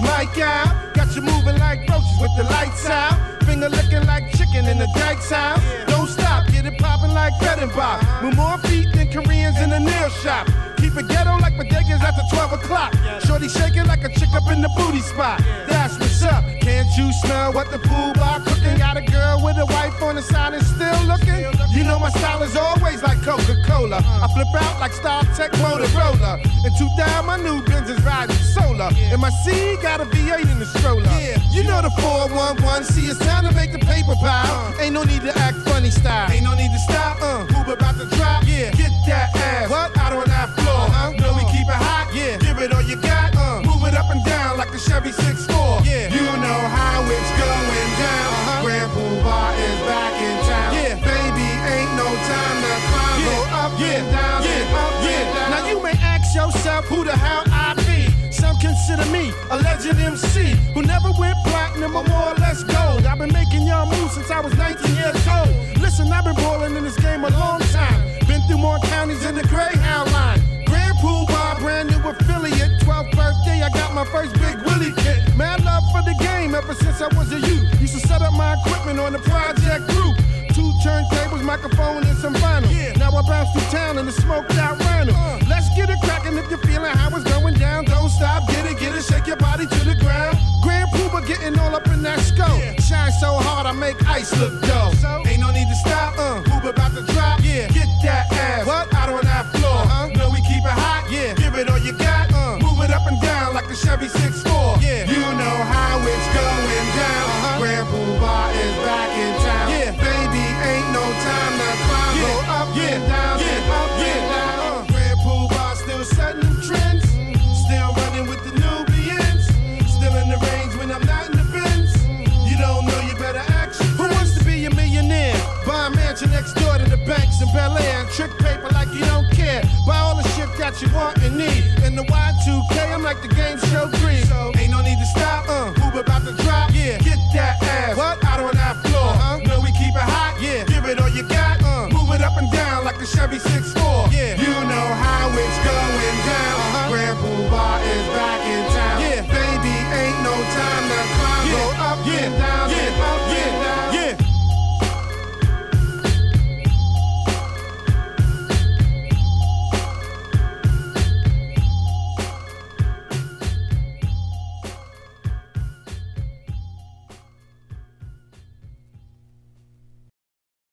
Mike out. Got you moving like roaches with the lights out. Finger looking like chicken in the Dyke's house. Don't stop, get it popping like bread and bop. With more feet than Koreans in the nail shop. Keep it ghetto like bodegas after 12 o'clock. Shorty shaking like a chick up in the booty spot. That's what's up. Can't you smell what the Puba cooking? Got a girl with a wife on the side and still looking. You know my style is like Coca-Cola. I flip out like Star Tech Motorola. In 2000, my new Benz is riding solar. And my C got a V8 in the stroller. Yeah, you know the 411. See, it's time to make the paper pile. Ain't no need to act funny style. Ain't no need to stop. Uh, Puba about to drop. Yeah, get that ass. What? Out on that floor. Uh-huh. Know we keep it hot. Yeah, give it all you got. Uh, move it up and down like the Chevy 6-4. Who the hell I be. Some consider me a legend MC who never went platinum or more or less gold. I've been making y'all moves since I was 19 years old. Listen, I've been balling in this game a long time. Been through more counties in the Greyhound line. Grand Puba, brand new affiliate. 12th birthday, I got my first Big Willie kit. Mad love for the game ever since I was a youth. Used to set up my equipment on the project group. Two turntables, microphone, and some vinyl. Now I bounce through town in the smoked out rhino. Uh. Let's get it crackin' if you're feeling how it's going down. Don't stop, get it, get it, shake your body to the ground. Grand Puba getting all up in that scope. Shine so hard, I make ice look dull. Ain't no need to stop, uh. Puba about to drop. Yeah, get that ass. What? Out on that floor. Uh-huh. Know we keep it hot. Yeah, give it all you got. Uh. Move it up and down like the Chevy 6-4. Yeah, you know how it's going down. Uh-huh. Grand Puba is back in town. Yeah, baby, ain't no time to climb. Go up and down want and need. In the Y2K, I'm like the game show green. So ain't no need to stop. Uh, Puba about to drop. Yeah, get that ass. What? Out on that floor. Uh-huh. Know we keep it hot. Yeah, give it all you got. Uh, move it up and down like the Chevy 6